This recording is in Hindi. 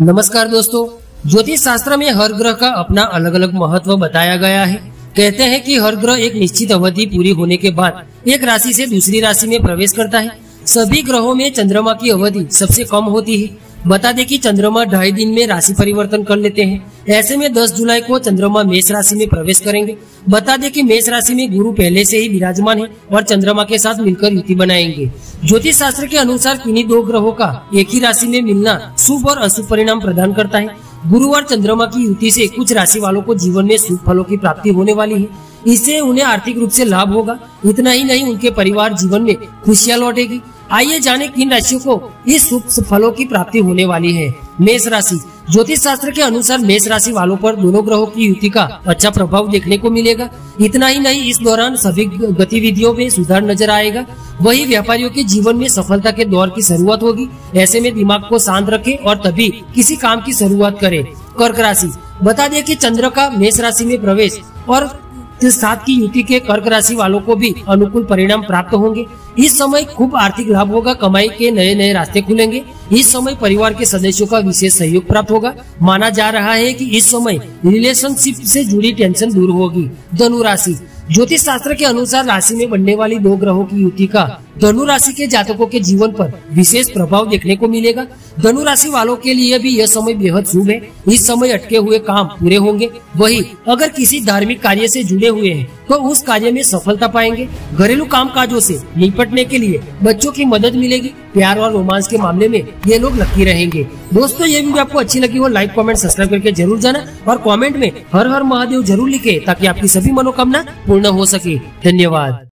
नमस्कार दोस्तों, ज्योतिष शास्त्र में हर ग्रह का अपना अलग अलग महत्व बताया गया है। कहते हैं कि हर ग्रह एक निश्चित अवधि पूरी होने के बाद एक राशि से दूसरी राशि में प्रवेश करता है। सभी ग्रहों में चंद्रमा की अवधि सबसे कम होती है। बता दें कि चंद्रमा ढाई दिन में राशि परिवर्तन कर लेते हैं। ऐसे में 10 जुलाई को चंद्रमा मेष राशि में प्रवेश करेंगे। बता दें कि मेष राशि में गुरु पहले से ही विराजमान है और चंद्रमा के साथ मिलकर युति बनाएँगे। ज्योतिष शास्त्र के अनुसार किन्हीं दो ग्रहों का एक ही राशि में मिलना शुभ और अशुभ परिणाम प्रदान करता है। गुरु और चंद्रमा की युति से कुछ राशि वालों को जीवन में शुभ फलों की प्राप्ति होने वाली है। इससे उन्हें आर्थिक रूप से लाभ होगा। इतना ही नहीं, उनके परिवार जीवन में खुशियाँ लौटेगी। आइए जाने किन राशियों को इस शुभ फलों की प्राप्ति होने वाली है। मेष राशि। ज्योतिष शास्त्र के अनुसार मेष राशि वालों पर दोनों ग्रहों की युति का अच्छा प्रभाव देखने को मिलेगा। इतना ही नहीं, इस दौरान सभी गतिविधियों में सुधार नज़र आएगा। वही व्यापारियों के जीवन में सफलता के दौर की शुरुआत होगी। ऐसे में दिमाग को शांत रखें और तभी किसी काम की शुरुआत करें। कर्क राशि। बता दें कि चंद्र का मेष राशि में प्रवेश और साथ की युति के कर्क राशि वालों को भी अनुकूल परिणाम प्राप्त होंगे। इस समय खूब आर्थिक लाभ होगा, कमाई के नए नए रास्ते खुलेंगे। इस समय परिवार के सदस्यों का विशेष सहयोग प्राप्त होगा। माना जा रहा है कि इस समय रिलेशनशिप से जुड़ी टेंशन दूर होगी। धनु राशि ज्योतिष शास्त्र के अनुसार राशि में बनने वाली दो ग्रहों की युति का धनु राशि के जातकों के जीवन पर विशेष प्रभाव देखने को मिलेगा। धनु राशि वालों के लिए भी यह समय बेहद शुभ है। इस समय अटके हुए काम पूरे होंगे। वही अगर किसी धार्मिक कार्य से जुड़े हुए हैं तो उस कार्य में सफलता पाएँगे। घरेलू काम काजों से निपटने के लिए बच्चों की मदद मिलेगी। प्यार और रोमांस के मामले में ये लोग लकी रहेंगे। दोस्तों, ये वीडियो आपको अच्छी लगी हो लाइक कमेंट सब्सक्राइब करके ज़रूर जाना और कमेंट में हर हर महादेव ज़रूर लिखे ताकि आपकी सभी मनोकामना पूर्ण हो सके। धन्यवाद।